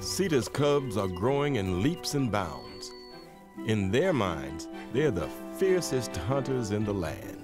Sita's cubs are growing in leaps and bounds. In their minds, they're the fiercest hunters in the land.